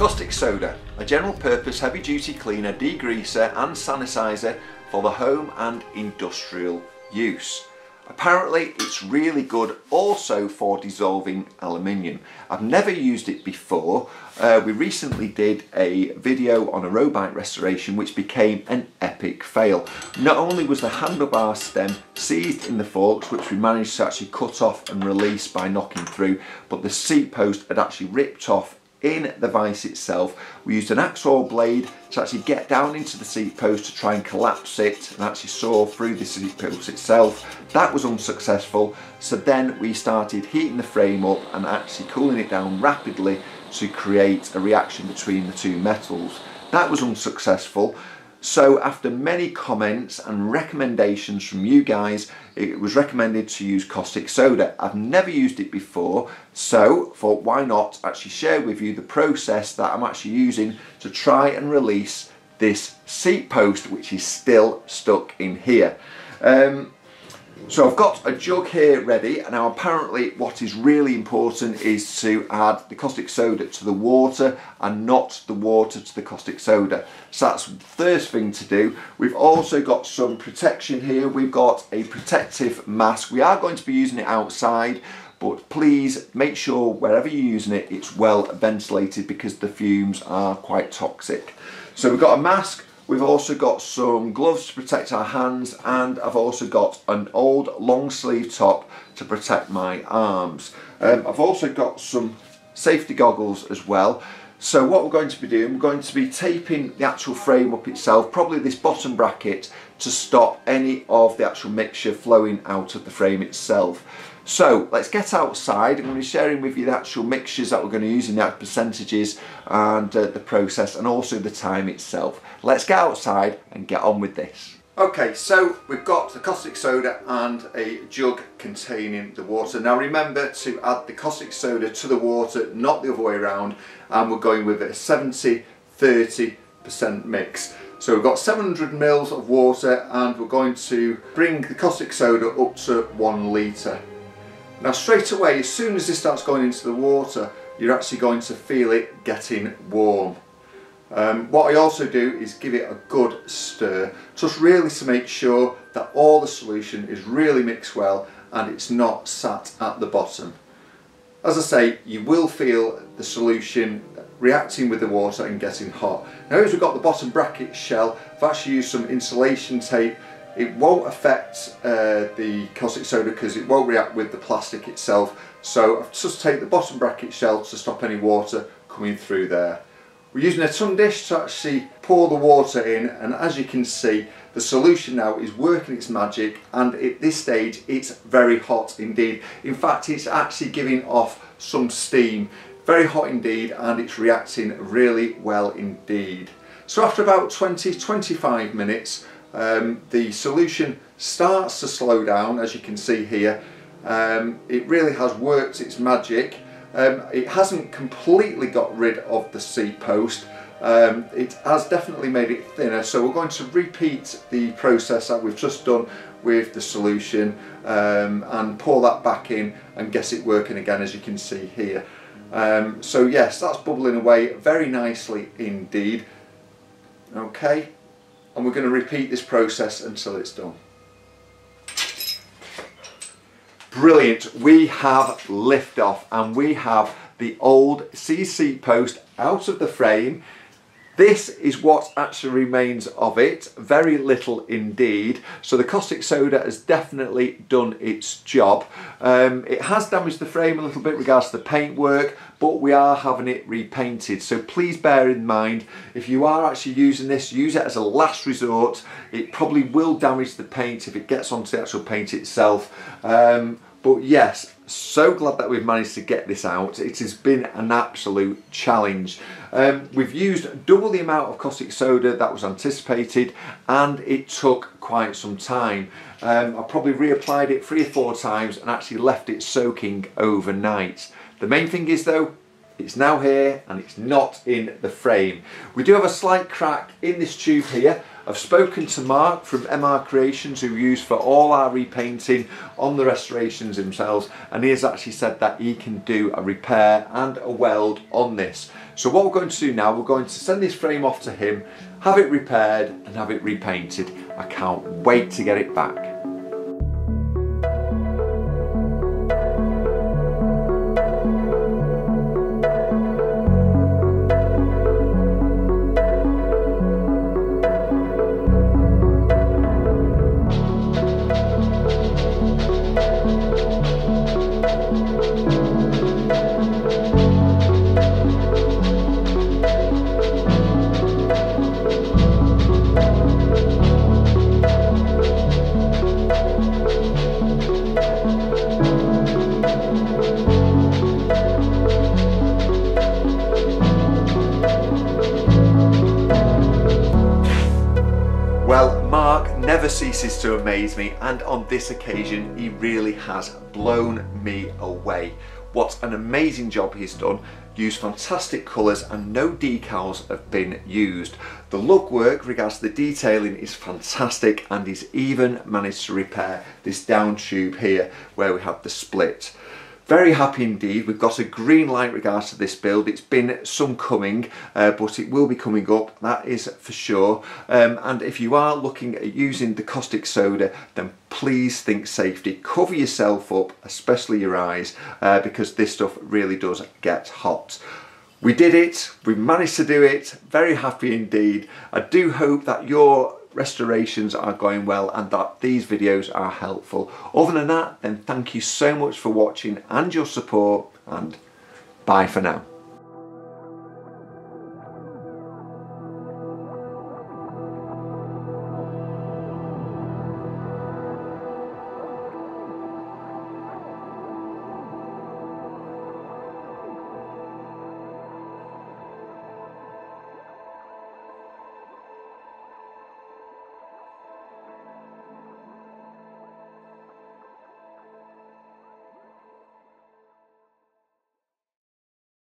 Caustic soda, a general purpose heavy duty cleaner, degreaser and sanitizer for the home and industrial use. Apparently it's really good also for dissolving aluminium. I've never used it before. Uh, we recently did a video on a road bike restoration which became an epic fail. Not only was the handlebar stem seized in the forks which we managed to actually cut off and release by knocking through but the seat post had actually ripped off in the vise itself. We used an hacksaw blade to actually get down into the seat post to try and collapse it and actually saw through the seat post itself. That was unsuccessful. So then we started heating the frame up and actually cooling it down rapidly to create a reaction between the two metals. That was unsuccessful. So after many comments and recommendations from you guys, it was recommended to use caustic soda. I've never used it before, so thought why not actually share with you the process that I'm actually using to try and release this seat post which is still stuck in here. Um, so I've got a jug here ready and now apparently what is really important is to add the caustic soda to the water and not the water to the caustic soda. So that's the first thing to do. We've also got some protection here. We've got a protective mask. We are going to be using it outside but please make sure wherever you're using it it's well ventilated because the fumes are quite toxic. So we've got a mask We've also got some gloves to protect our hands and I've also got an old long sleeve top to protect my arms. Um, I've also got some safety goggles as well. So what we're going to be doing, we're going to be taping the actual frame up itself, probably this bottom bracket, to stop any of the actual mixture flowing out of the frame itself. So let's get outside. I'm going to be sharing with you the actual mixtures that we're going to use in the percentages and uh, the process and also the time itself. Let's get outside and get on with this. Okay, so we've got the caustic soda and a jug containing the water. Now remember to add the caustic soda to the water, not the other way around, and we're going with a 70-30% mix. So we've got 700 mils of water and we're going to bring the caustic soda up to one litre. Now straight away, as soon as this starts going into the water, you're actually going to feel it getting warm. Um, what I also do is give it a good stir, just really to make sure that all the solution is really mixed well and it's not sat at the bottom. As I say, you will feel the solution reacting with the water and getting hot. Now as we've got the bottom bracket shell, I've actually used some insulation tape it won't affect uh, the caustic soda because it won't react with the plastic itself. So I've just take the bottom bracket shell to stop any water coming through there. We're using a tun dish to actually pour the water in and as you can see the solution now is working its magic and at this stage it's very hot indeed. In fact it's actually giving off some steam. Very hot indeed and it's reacting really well indeed. So after about 20-25 minutes um, the solution starts to slow down as you can see here. Um, it really has worked its magic. Um, it hasn't completely got rid of the seat post. Um, it has definitely made it thinner. So we're going to repeat the process that we've just done with the solution um, and pour that back in and get it working again as you can see here. Um, so yes that's bubbling away very nicely indeed. Okay and we're going to repeat this process until it's done. Brilliant, we have liftoff and we have the old seat post out of the frame this is what actually remains of it, very little indeed. So the caustic soda has definitely done its job. Um, it has damaged the frame a little bit regards to the paintwork, but we are having it repainted. So please bear in mind, if you are actually using this, use it as a last resort. It probably will damage the paint if it gets onto the actual paint itself. Um, but yes, so glad that we've managed to get this out. It has been an absolute challenge. Um, we've used double the amount of caustic soda that was anticipated and it took quite some time. Um, I probably reapplied it three or four times and actually left it soaking overnight. The main thing is though, it's now here and it's not in the frame. We do have a slight crack in this tube here I've spoken to Mark from MR Creations who use for all our repainting on the restorations themselves and he has actually said that he can do a repair and a weld on this. So what we're going to do now, we're going to send this frame off to him, have it repaired and have it repainted. I can't wait to get it back. Ceases to amaze me, and on this occasion, he really has blown me away. What an amazing job he's done. Used fantastic colours and no decals have been used. The lug work regards the detailing is fantastic and he's even managed to repair this down tube here where we have the split. Very happy indeed. We've got a green light regards to this build. It's been some coming, uh, but it will be coming up, that is for sure. Um, and if you are looking at using the caustic soda, then please think safety. Cover yourself up, especially your eyes, uh, because this stuff really does get hot. We did it, we managed to do it, very happy indeed. I do hope that your restorations are going well and that these videos are helpful. Other than that, then thank you so much for watching and your support and bye for now.